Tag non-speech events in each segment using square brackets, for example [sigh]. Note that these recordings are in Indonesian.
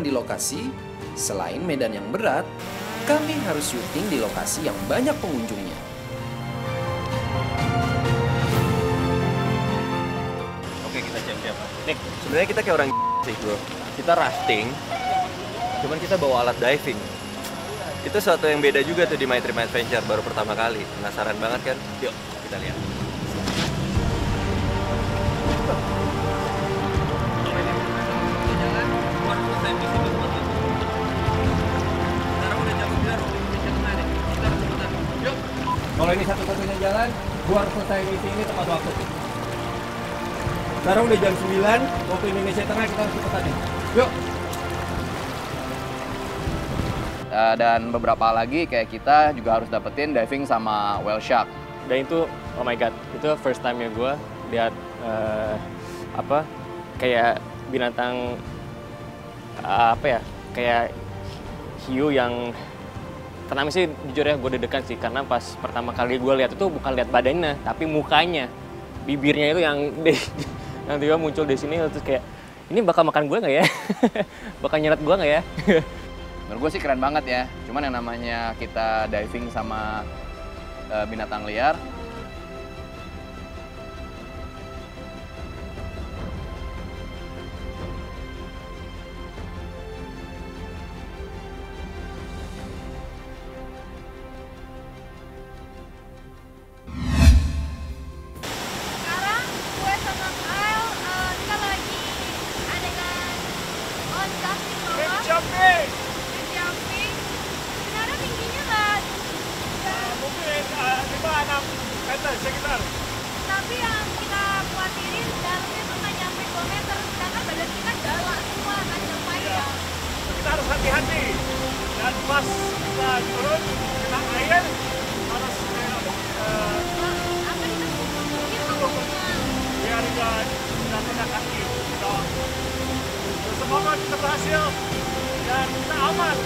di lokasi, selain medan yang berat, kami harus syuting di lokasi yang banyak pengunjungnya. Oke kita siap-siap. Nih sebenarnya kita kayak orang sih bro. Kita rafting, cuman kita bawa alat diving. Itu sesuatu yang beda juga tuh di My My Adventure baru pertama kali. Penasaran banget kan? Yuk kita lihat. Gua harus selesai misi ini tepat waktu. Sekarang udah jam 9, waktu Indonesia Tengah kita harus cepetan nih. Yuk! Uh, dan beberapa lagi kayak kita juga harus dapetin diving sama whale shark. Dan itu, oh my god, itu first time ya gue lihat uh, apa kayak binatang uh, apa ya kayak hiu yang pertama sih jujur ya gue deg-degan sih. Karena pas pertama kali gue lihat itu bukan lihat badannya tapi mukanya. Bibirnya itu yang [laughs] di, yang tiba muncul di sini terus kayak ini bakal makan gue nggak ya? [laughs] Bakal nyeret gue nggak ya? [laughs] Menurut gue sih keren banget ya. Cuman yang namanya kita diving sama uh, binatang liar meter sekitar. tapi yang kita khawatirin dalamnya nggak nyampe 2 meter sedangkan badan kita galak semua kan lumayan Kita harus hati-hati. Dan pas kita turun, kena air, harus eh, apa kita mungkin ngomongnya biar nggak nggak kena kaki. Semoga kita berhasil dan kita aman.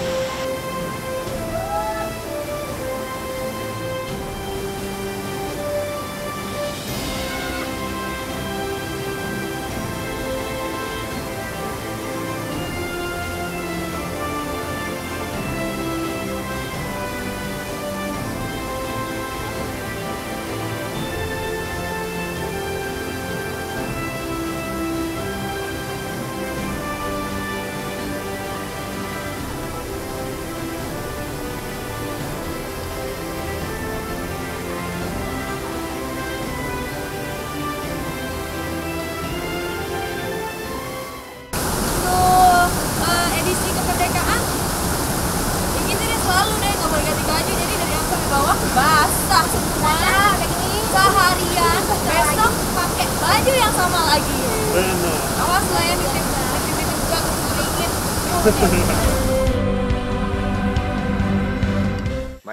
My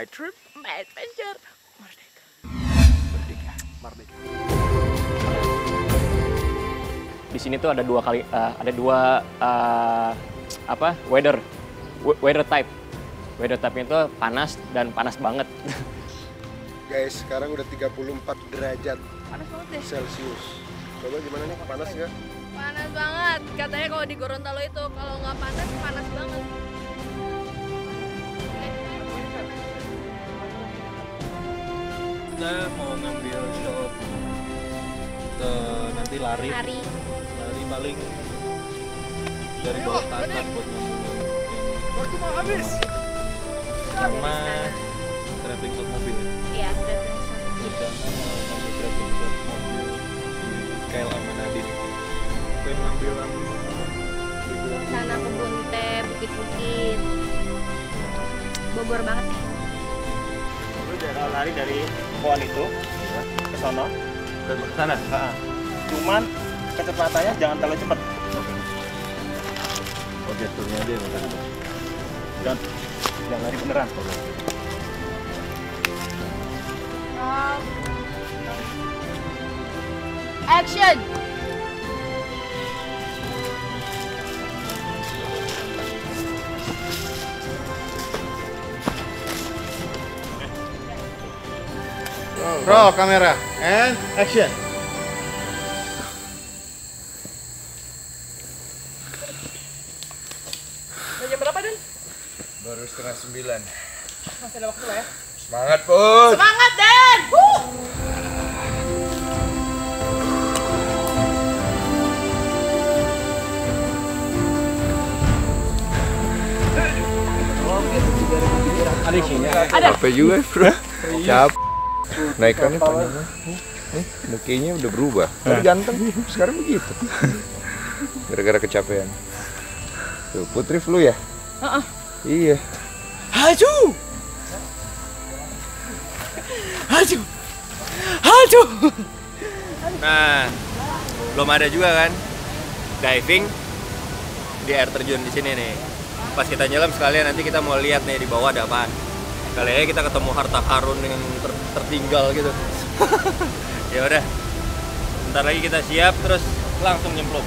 Trip My adventure. Di sini tuh ada dua kali eh, ada dua eh, apa weather we- weather type. Weather type itu panas dan panas banget. [laughs] Guys, sekarang udah 34 derajat panas banget deh. Celcius. Coba gimana nih, panas nggak? panas banget. Katanya kalau di Gorontalo itu kalau nggak panas panas banget. Kita mau ngambil shot ke nanti lari. Hari lari paling dari bawah tanah buat Waktu mau habis. sama traveling shot mobil ya? Iya rencana mau ngambil traveling shot mobil di Kail sama Nadine pengen ngambil yang sana kebun teh bukit-bukit Bogor banget nih Lu jangan lari dari pohon itu ke sono. ke sana Cuman kecepatannya jangan terlalu cepat. oh gesturnya aja ya Jangan jangan lari beneran. Action Roll kamera and action. sembilan. Masih ada waktu lah ya. Semangat, Put! Semangat, Den! Wuh! Ada. Capek juga, bro. Capek. Naikannya panjangnya. Nih, mukanya udah berubah. Tadi ganteng, sekarang begitu. Gara-gara kecapean. Tuh, putri flu ya? Heeh. Iya. Haju! Haju! Haju! Nah, belum ada juga kan diving di air terjun di sini nih. Pas kita nyelam sekalian nanti kita mau lihat nih di bawah ada apaan. Kali aja kita ketemu harta karun yang ter- tertinggal gitu. [laughs] ya udah. Ntar lagi kita siap terus langsung nyemplung.